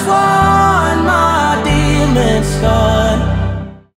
that's why my demons gone.